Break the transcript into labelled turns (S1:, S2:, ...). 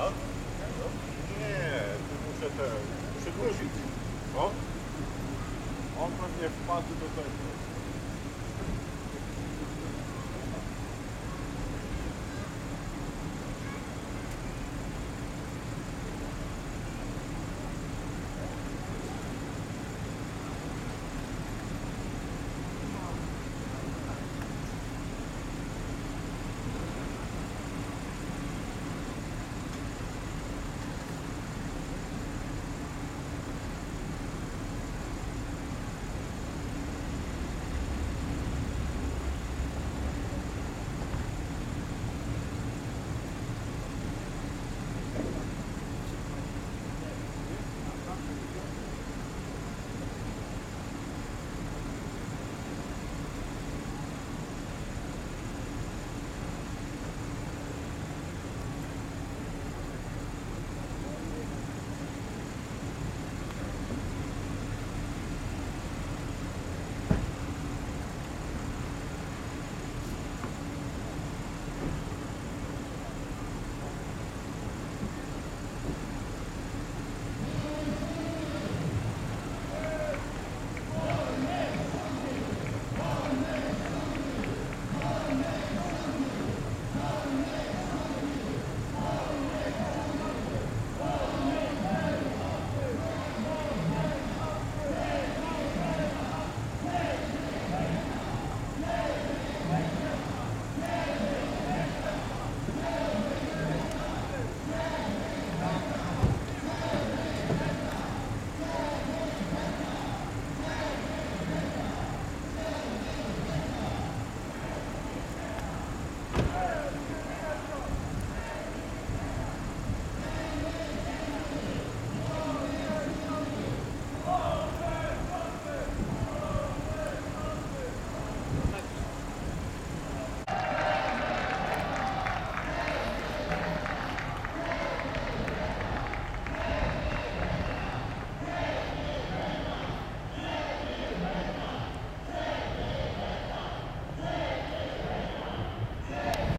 S1: Tak? Nie, tu muszę te, przywrócić. wrócić. O? On pewnie wpadł do tego.